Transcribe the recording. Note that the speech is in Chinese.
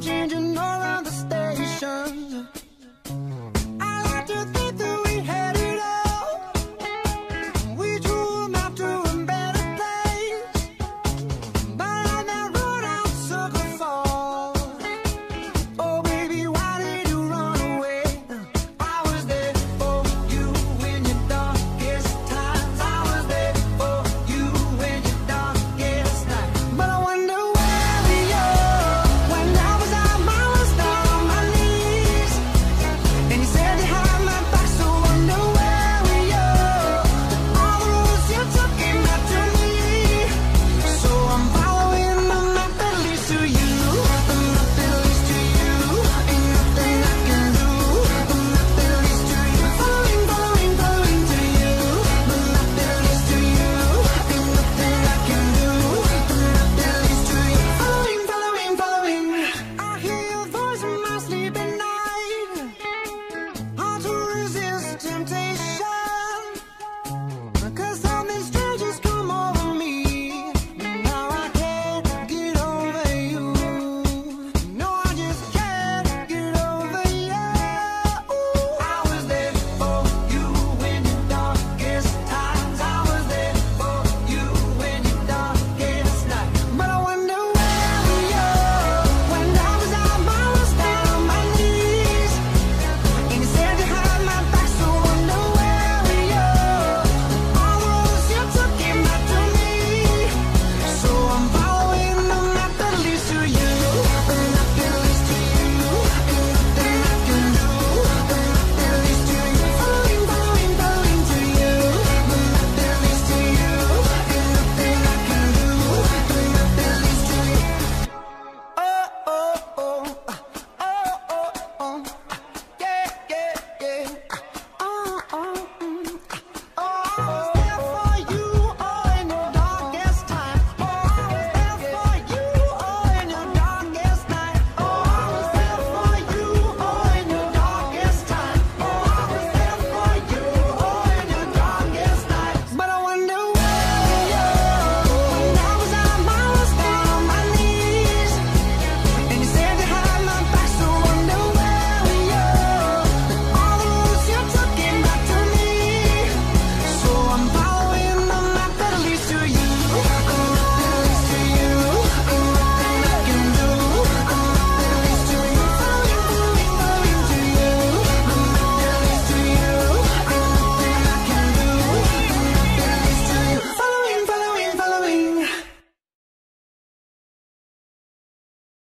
Trên